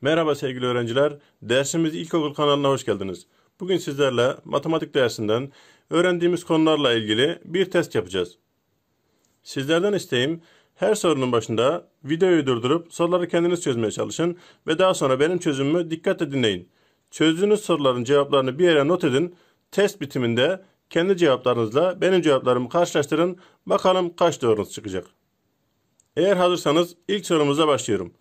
Merhaba sevgili öğrenciler. Dersimiz İlkokul kanalına hoş geldiniz. Bugün sizlerle matematik dersinden öğrendiğimiz konularla ilgili bir test yapacağız. Sizlerden isteğim her sorunun başında videoyu durdurup soruları kendiniz çözmeye çalışın ve daha sonra benim çözümümü dikkatle dinleyin. Çözdüğünüz soruların cevaplarını bir yere not edin. Test bitiminde kendi cevaplarınızla benim cevaplarımı karşılaştırın. Bakalım kaç doğrunuz çıkacak. Eğer hazırsanız ilk sorumuza başlıyorum.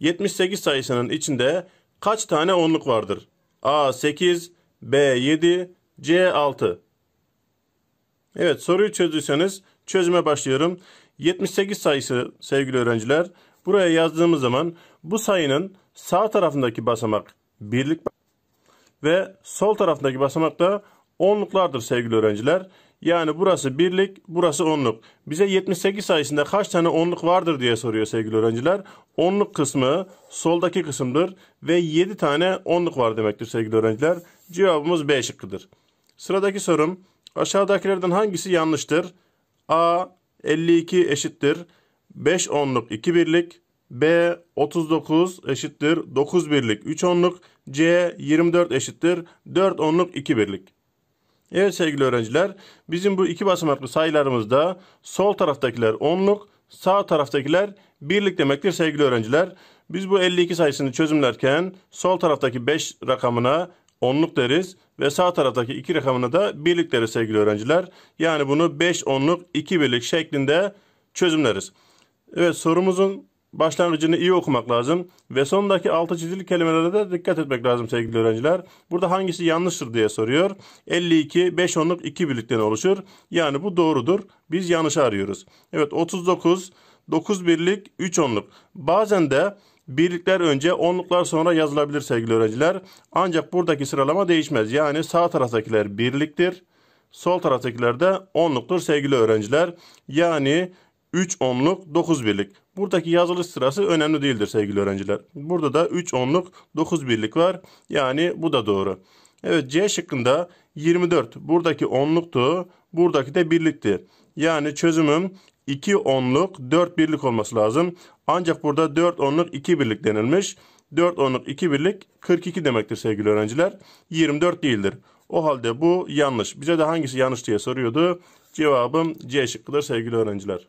78 sayısının içinde kaç tane onluk vardır? A 8, B 7, C 6. Evet soruyu çözdüyseniz çözüme başlıyorum. 78 sayısı sevgili öğrenciler. Buraya yazdığımız zaman bu sayının sağ tarafındaki basamak birlik ve sol tarafındaki basamak da onluklardır sevgili öğrenciler. Yani burası birlik, burası onluk. Bize 78 sayısında kaç tane onluk vardır diye soruyor sevgili öğrenciler. Onluk kısmı soldaki kısımdır ve 7 tane onluk var demektir sevgili öğrenciler. Cevabımız B şıkkıdır. Sıradaki sorum aşağıdakilerden hangisi yanlıştır? A 52 eşittir 5 onluk 2 birlik. B 39 eşittir 9 birlik 3 onluk. C 24 eşittir 4 onluk 2 birlik. Evet sevgili öğrenciler, bizim bu iki basamaklı sayılarımızda sol taraftakiler onluk, sağ taraftakiler birlik demektir sevgili öğrenciler. Biz bu 52 sayısını çözümlerken sol taraftaki 5 rakamına onluk deriz ve sağ taraftaki 2 rakamına da birlik deriz sevgili öğrenciler. Yani bunu 5 onluk 2 birlik şeklinde çözümleriz. Evet sorumuzun başlangıcını iyi okumak lazım ve sondaki altı çizili kelimelere de dikkat etmek lazım sevgili öğrenciler. Burada hangisi yanlıştır diye soruyor. 52 5 onluk 2 birlikten oluşur. Yani bu doğrudur. Biz yanlışı arıyoruz. Evet 39 9 birlik 3 onluk. Bazen de birlikler önce onluklar sonra yazılabilir sevgili öğrenciler. Ancak buradaki sıralama değişmez. Yani sağ taraftakiler birliktir. Sol taraftakiler de onluktur sevgili öğrenciler. Yani 3 onluk 9 birlik. Buradaki yazılış sırası önemli değildir sevgili öğrenciler. Burada da 3 onluk 9 birlik var. Yani bu da doğru. Evet C şıkkında 24 buradaki onluktu. Buradaki de birlikti. Yani çözümüm 2 onluk 4 birlik olması lazım. Ancak burada 4 onluk 2 birlik denilmiş. 4 onluk 2 birlik 42 demektir sevgili öğrenciler. 24 değildir. O halde bu yanlış. Bize de hangisi yanlış diye soruyordu. Cevabım C şıkkıdır sevgili öğrenciler.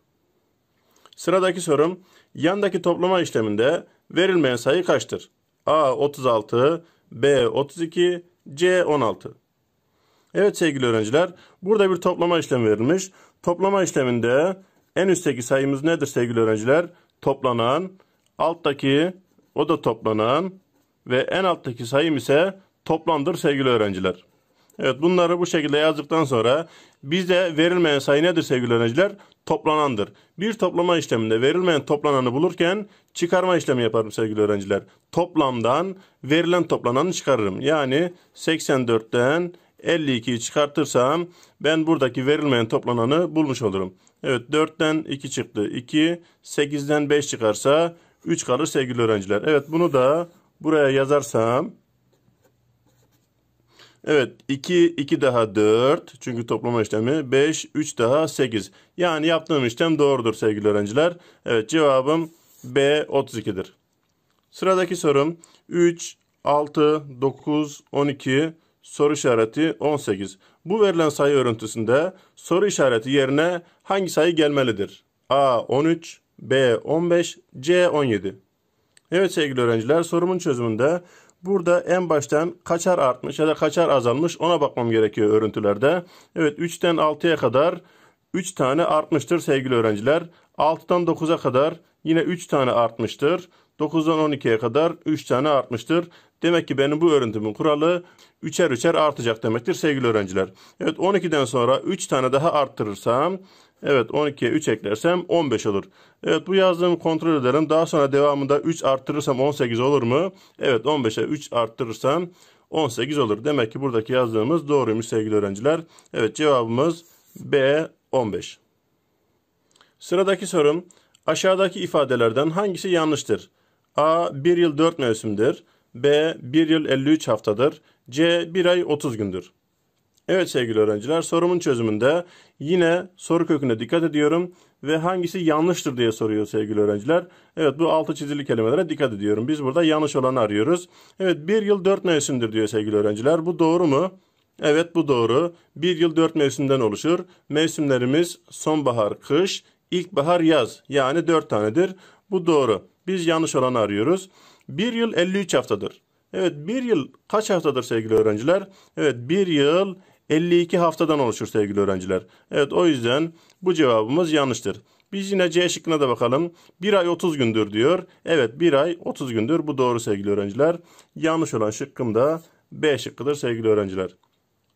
Sıradaki sorum yandaki toplama işleminde verilmeyen sayı kaçtır? A 36, B 32, C 16. Evet sevgili öğrenciler burada bir toplama işlemi verilmiş. Toplama işleminde en üstteki sayımız nedir sevgili öğrenciler? Toplanan, alttaki o da toplanan ve en alttaki sayım ise toplamdır sevgili öğrenciler. Evet bunları bu şekilde yazdıktan sonra bize verilmeyen sayı nedir sevgili öğrenciler? Toplanandır. Bir toplama işleminde verilmeyen toplananı bulurken çıkarma işlemi yaparım sevgili öğrenciler. Toplamdan verilen toplananı çıkarırım. Yani 84'ten 52'yi çıkartırsam ben buradaki verilmeyen toplananı bulmuş olurum. Evet 4'ten 2 çıktı. 2, 8'den 5 çıkarsa 3 kalır sevgili öğrenciler. Evet bunu da buraya yazarsam Evet 2, 2 daha 4 çünkü toplama işlemi 5, 3 daha 8. Yani yaptığım işlem doğrudur sevgili öğrenciler. Evet cevabım B 32'dir. Sıradaki sorum 3, 6, 9, 12 soru işareti 18. Bu verilen sayı örüntüsünde soru işareti yerine hangi sayı gelmelidir? A 13, B 15, C 17. Evet sevgili öğrenciler sorumun çözümünde Burada en baştan kaçar artmış ya da kaçar azalmış ona bakmam gerekiyor örüntülerde. Evet 3'ten 6'ya kadar 3 tane artmıştır sevgili öğrenciler. 6'dan 9'a kadar yine 3 tane artmıştır. 9'dan 12'ye kadar 3 tane artmıştır. Demek ki benim bu örüntümün kuralı 3'er 3'er artacak demektir sevgili öğrenciler. Evet 12'den sonra 3 tane daha arttırırsam Evet 12'ye 3 eklersem 15 olur. Evet bu yazdığımı kontrol edelim. Daha sonra devamında 3 arttırırsam 18 olur mu? Evet 15'e 3 arttırırsam 18 olur. Demek ki buradaki yazdığımız doğruymuş sevgili öğrenciler. Evet cevabımız B 15. Sıradaki sorum aşağıdaki ifadelerden hangisi yanlıştır? A 1 yıl 4 mevsimdir. B 1 yıl 53 haftadır. C 1 ay 30 gündür. Evet sevgili öğrenciler sorumun çözümünde yine soru köküne dikkat ediyorum ve hangisi yanlıştır diye soruyor sevgili öğrenciler. Evet bu altı çizili kelimelere dikkat ediyorum. Biz burada yanlış olanı arıyoruz. Evet bir yıl dört mevsimdir diyor sevgili öğrenciler. Bu doğru mu? Evet bu doğru. Bir yıl dört mevsimden oluşur. Mevsimlerimiz sonbahar, kış, ilkbahar, yaz. Yani dört tanedir. Bu doğru. Biz yanlış olanı arıyoruz. Bir yıl 53 haftadır. Evet bir yıl kaç haftadır sevgili öğrenciler? Evet bir yıl 52 haftadan oluşur sevgili öğrenciler. Evet o yüzden bu cevabımız yanlıştır. Biz yine C şıkkına da bakalım. Bir ay 30 gündür diyor. Evet bir ay 30 gündür. Bu doğru sevgili öğrenciler. Yanlış olan şıkkım da B şıkkıdır sevgili öğrenciler.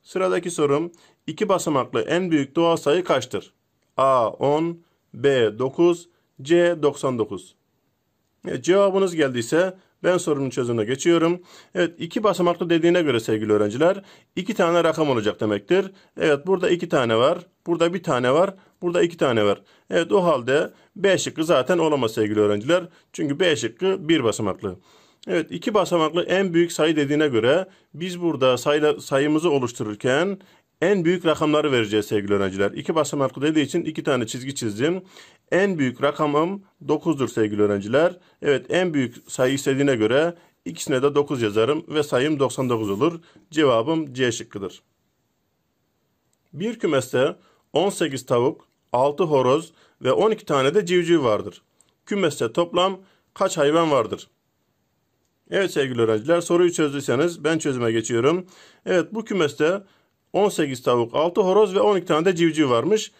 Sıradaki sorum iki basamaklı en büyük doğal sayı kaçtır? A 10, B 9, C 99. Evet, cevabınız geldiyse ben sorunun çözümüne geçiyorum. Evet iki basamaklı dediğine göre sevgili öğrenciler iki tane rakam olacak demektir. Evet burada iki tane var. Burada bir tane var. Burada iki tane var. Evet o halde B şıkkı zaten olamaz sevgili öğrenciler. Çünkü B şıkkı bir basamaklı. Evet iki basamaklı en büyük sayı dediğine göre biz burada sayı, sayımızı oluştururken en büyük rakamları vereceğiz sevgili öğrenciler. İki basamaklı dediği için iki tane çizgi çizdim. En büyük rakamım 9'dur sevgili öğrenciler. Evet en büyük sayı istediğine göre ikisine de 9 yazarım ve sayım 99 olur. Cevabım C şıkkıdır. Bir kümeste 18 tavuk, 6 horoz ve 12 tane de civciv vardır. Kümeste toplam kaç hayvan vardır? Evet sevgili öğrenciler soruyu çözdüyseniz ben çözüme geçiyorum. Evet bu kümeste 18 tavuk, 6 horoz ve 12 tane de civciv varmış.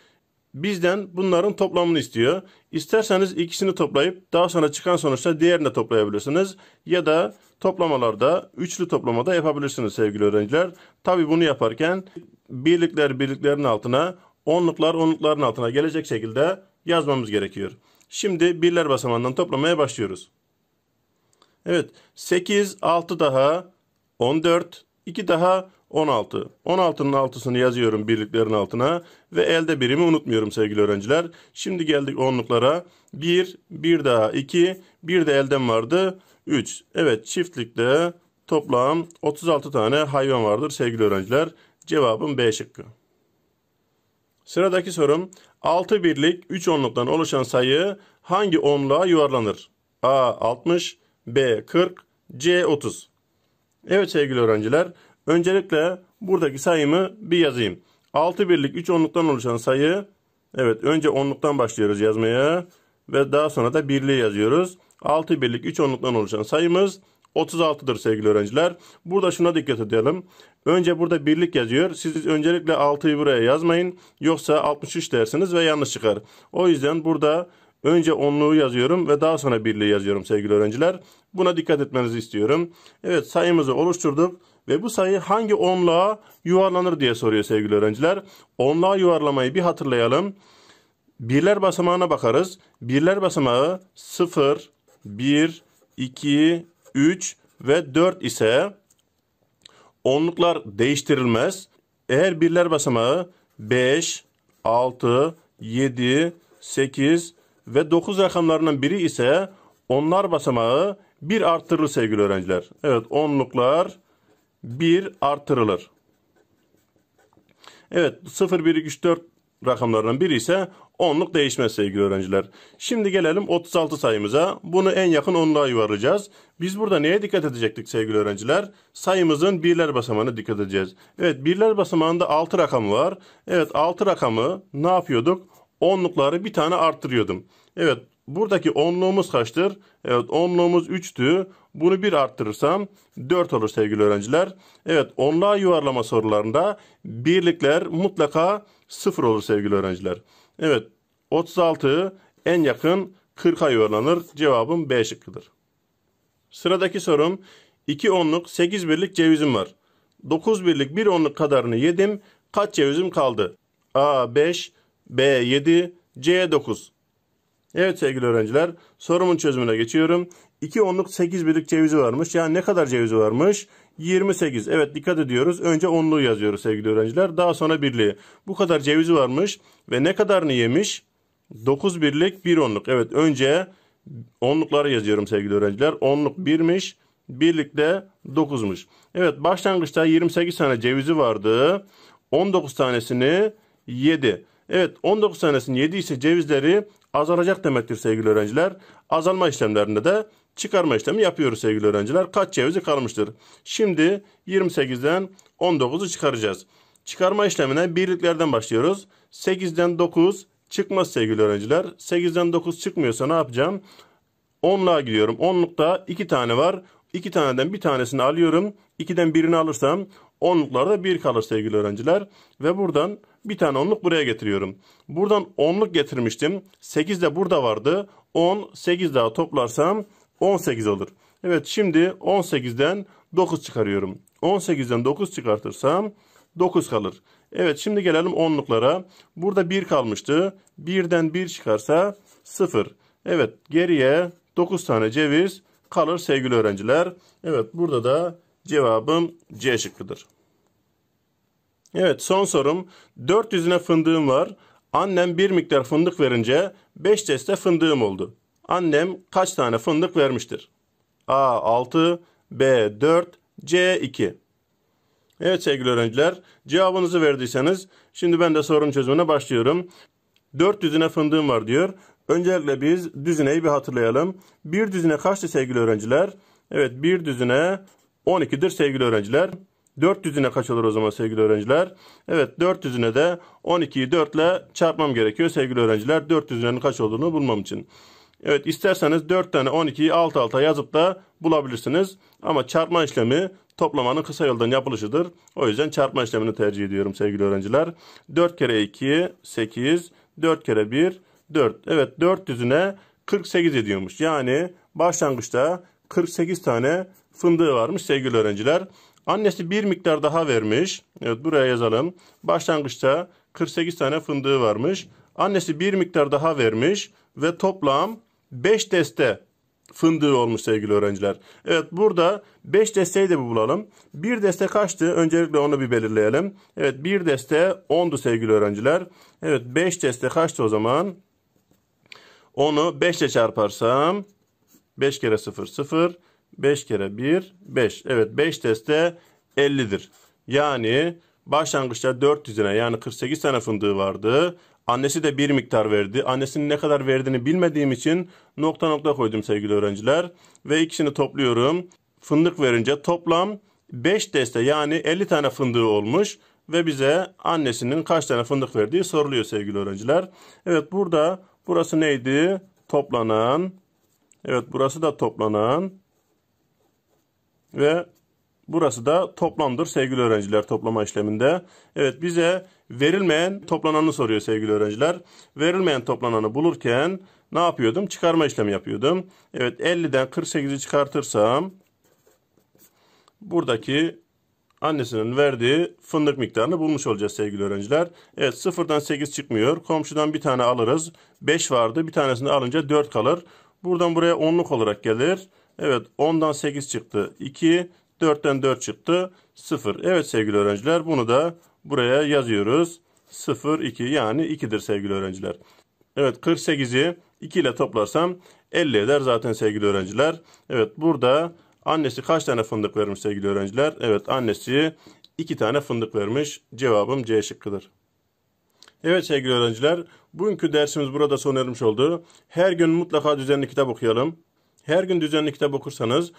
Bizden bunların toplamını istiyor. İsterseniz ikisini toplayıp daha sonra çıkan sonuçta diğerini de toplayabilirsiniz. Ya da toplamalarda üçlü toplamada yapabilirsiniz sevgili öğrenciler. Tabi bunu yaparken birlikler birliklerin altına, onluklar onlukların altına gelecek şekilde yazmamız gerekiyor. Şimdi birler basamağından toplamaya başlıyoruz. Evet 8, 6 daha 14, 2 daha 16. 16'nın altısını yazıyorum birliklerin altına ve elde birimi unutmuyorum sevgili öğrenciler. Şimdi geldik onluklara. 1, 1 daha 2, 1 de elden vardı 3. Evet çiftlikte toplam 36 tane hayvan vardır sevgili öğrenciler. Cevabım B şıkkı. Sıradaki sorum 6 birlik 3 onluktan oluşan sayı hangi onluğa yuvarlanır? A 60, B 40, C 30. Evet sevgili öğrenciler Öncelikle buradaki sayımı bir yazayım. 6 birlik 3 onluktan oluşan sayı evet önce onluktan başlıyoruz yazmaya ve daha sonra da birliği yazıyoruz. 6 birlik 3 onluktan oluşan sayımız 36'dır sevgili öğrenciler. Burada şuna dikkat edelim. Önce burada birlik yazıyor. Siz öncelikle 6'yı buraya yazmayın. Yoksa 63 dersiniz ve yanlış çıkar. O yüzden burada önce onluğu yazıyorum ve daha sonra birliği yazıyorum sevgili öğrenciler. Buna dikkat etmenizi istiyorum. Evet sayımızı oluşturduk. Ve bu sayı hangi onluğa yuvarlanır diye soruyor sevgili öğrenciler. Onluğa yuvarlamayı bir hatırlayalım. Birler basamağına bakarız. Birler basamağı 0, 1, 2, 3 ve 4 ise onluklar değiştirilmez. Eğer birler basamağı 5, 6, 7, 8 ve 9 rakamlarının biri ise onlar basamağı 1 arttırılır sevgili öğrenciler. Evet onluklar 1 artırılır. Evet 0, 1, 2, 3, 4 rakamlarından biri ise onluk değişmez sevgili öğrenciler. Şimdi gelelim 36 sayımıza. Bunu en yakın onluğa yuvarlayacağız. Biz burada neye dikkat edecektik sevgili öğrenciler? Sayımızın birler basamağına dikkat edeceğiz. Evet birler basamağında 6 rakam var. Evet 6 rakamı ne yapıyorduk? Onlukları bir tane arttırıyordum. Evet buradaki onluğumuz kaçtır? Evet onluğumuz 3'tü. Bunu bir arttırırsam 4 olur sevgili öğrenciler. Evet onluğa yuvarlama sorularında birlikler mutlaka 0 olur sevgili öğrenciler. Evet 36 en yakın 40'a yuvarlanır. Cevabım B şıkkıdır. Sıradaki sorum 2 onluk 8 birlik cevizim var. 9 birlik 1 onluk kadarını yedim. Kaç cevizim kaldı? A 5, B 7, C 9. Evet sevgili öğrenciler sorumun çözümüne geçiyorum. 2 onluk 8 birlik cevizi varmış. Yani ne kadar cevizi varmış? 28. Evet dikkat ediyoruz. Önce onluğu yazıyoruz sevgili öğrenciler. Daha sonra birliği. Bu kadar cevizi varmış ve ne kadarını yemiş? 9 birlik 1 onluk. Evet önce onlukları yazıyorum sevgili öğrenciler. Onluk 1'miş. Birlikte 9'muş. Evet başlangıçta 28 tane cevizi vardı. 19 tanesini yedi. Evet 19 tanesini yedi ise cevizleri azalacak demektir sevgili öğrenciler. Azalma işlemlerinde de çıkarma işlemi yapıyoruz sevgili öğrenciler. Kaç cevizi kalmıştır? Şimdi 28'den 19'u çıkaracağız. Çıkarma işlemine birliklerden başlıyoruz. 8'den 9 çıkmaz sevgili öğrenciler. 8'den 9 çıkmıyorsa ne yapacağım? 10'luğa gidiyorum. 10'lukta 2 tane var. 2 taneden bir tanesini alıyorum. 2'den birini alırsam 10'luklarda 1 kalır sevgili öğrenciler. Ve buradan bir tane 10'luk buraya getiriyorum. Buradan 10'luk getirmiştim. 8 de burada vardı. 10, 8 daha toplarsam 18 olur. Evet şimdi 18'den 9 çıkarıyorum. 18'den 9 çıkartırsam 9 kalır. Evet şimdi gelelim onluklara. Burada 1 kalmıştı. 1'den 1 çıkarsa 0. Evet geriye 9 tane ceviz kalır sevgili öğrenciler. Evet burada da cevabım C şıkkıdır. Evet son sorum. 400'üne fındığım var. Annem bir miktar fındık verince 5 deste fındığım oldu. Annem kaç tane fındık vermiştir? A 6, B 4, C 2. Evet sevgili öğrenciler cevabınızı verdiyseniz şimdi ben de sorun çözümüne başlıyorum. 4 düzine fındığım var diyor. Öncelikle biz düzineyi bir hatırlayalım. Bir düzine kaçtı sevgili öğrenciler? Evet bir düzine 12'dir sevgili öğrenciler. 4 düzine kaç olur o zaman sevgili öğrenciler? Evet 4 düzine de 12'yi 4 ile çarpmam gerekiyor sevgili öğrenciler. 4 düzinenin kaç olduğunu bulmam için. Evet isterseniz 4 tane 12'yi alt alta yazıp da bulabilirsiniz. Ama çarpma işlemi toplamanın kısa yoldan yapılışıdır. O yüzden çarpma işlemini tercih ediyorum sevgili öğrenciler. 4 kere 2 8, 4 kere 1 4. Evet 4 düzine 48 ediyormuş. Yani başlangıçta 48 tane fındığı varmış sevgili öğrenciler. Annesi bir miktar daha vermiş. Evet buraya yazalım. Başlangıçta 48 tane fındığı varmış. Annesi bir miktar daha vermiş ve toplam 5 deste fındığı olmuş sevgili öğrenciler. Evet burada 5 desteyi de bulalım. Bir deste kaçtı? Öncelikle onu bir belirleyelim. Evet bir deste 10'du sevgili öğrenciler. Evet 5 deste kaçtı o zaman? Onu 5 ile çarparsam 5 kere 0 0 5 kere 1 5. Evet 5 deste 50'dir. Yani başlangıçta 400'üne yani 48 tane fındığı vardı. Annesi de bir miktar verdi. Annesinin ne kadar verdiğini bilmediğim için nokta nokta koydum sevgili öğrenciler. Ve ikisini topluyorum. Fındık verince toplam 5 deste yani 50 tane fındığı olmuş. Ve bize annesinin kaç tane fındık verdiği soruluyor sevgili öğrenciler. Evet burada burası neydi? Toplanan. Evet burası da toplanan. Ve burası da toplamdır sevgili öğrenciler toplama işleminde. Evet bize verilmeyen toplananı soruyor sevgili öğrenciler. Verilmeyen toplananı bulurken ne yapıyordum? Çıkarma işlemi yapıyordum. Evet 50'den 48'i çıkartırsam buradaki annesinin verdiği fındık miktarını bulmuş olacağız sevgili öğrenciler. Evet sıfırdan 8 çıkmıyor. Komşudan bir tane alırız. 5 vardı bir tanesini alınca 4 kalır. Buradan buraya 10'luk olarak gelir. Evet 10'dan 8 çıktı 2. 4'ten 4 çıktı 0. Evet sevgili öğrenciler bunu da buraya yazıyoruz. 0, 2 yani 2'dir sevgili öğrenciler. Evet 48'i 2 ile toplarsam 50 eder zaten sevgili öğrenciler. Evet burada annesi kaç tane fındık vermiş sevgili öğrenciler? Evet annesi 2 tane fındık vermiş. Cevabım C şıkkıdır. Evet sevgili öğrenciler, bugünkü dersimiz burada sona ermiş oldu. Her gün mutlaka düzenli kitap okuyalım. Her gün düzenli kitap okursanız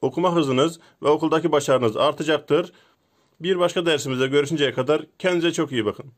okuma hızınız ve okuldaki başarınız artacaktır. Bir başka dersimizde görüşünceye kadar kendinize çok iyi bakın.